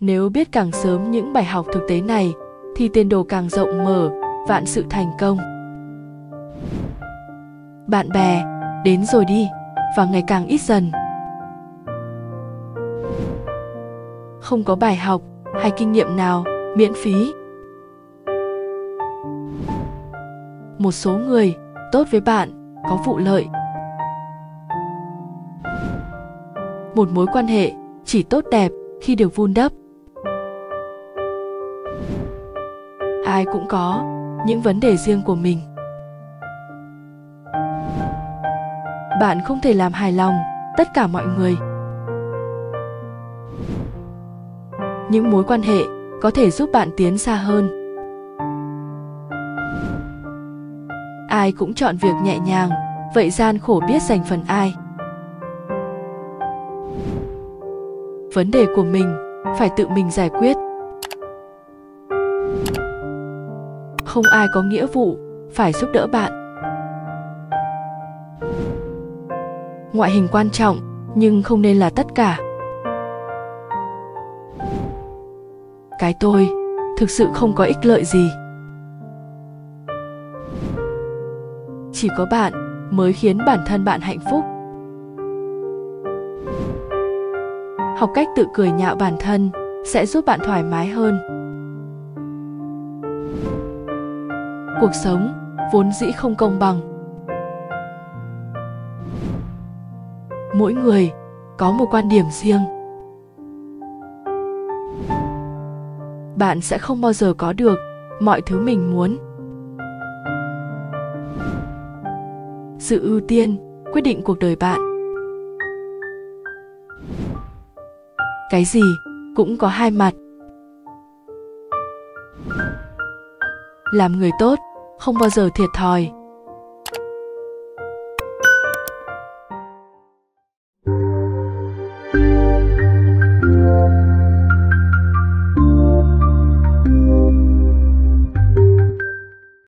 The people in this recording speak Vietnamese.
nếu biết càng sớm những bài học thực tế này, thì tiền đồ càng rộng mở, vạn sự thành công. Bạn bè, đến rồi đi, và ngày càng ít dần. Không có bài học hay kinh nghiệm nào miễn phí. Một số người tốt với bạn có vụ lợi. Một mối quan hệ chỉ tốt đẹp khi được vun đắp. Ai cũng có những vấn đề riêng của mình. Bạn không thể làm hài lòng tất cả mọi người. Những mối quan hệ có thể giúp bạn tiến xa hơn. Ai cũng chọn việc nhẹ nhàng, vậy gian khổ biết dành phần ai. Vấn đề của mình phải tự mình giải quyết. Không ai có nghĩa vụ, phải giúp đỡ bạn. Ngoại hình quan trọng, nhưng không nên là tất cả. Cái tôi, thực sự không có ích lợi gì. Chỉ có bạn mới khiến bản thân bạn hạnh phúc. Học cách tự cười nhạo bản thân sẽ giúp bạn thoải mái hơn. Cuộc sống vốn dĩ không công bằng. Mỗi người có một quan điểm riêng. Bạn sẽ không bao giờ có được mọi thứ mình muốn. Sự ưu tiên, quyết định cuộc đời bạn. Cái gì cũng có hai mặt. Làm người tốt không bao giờ thiệt thòi.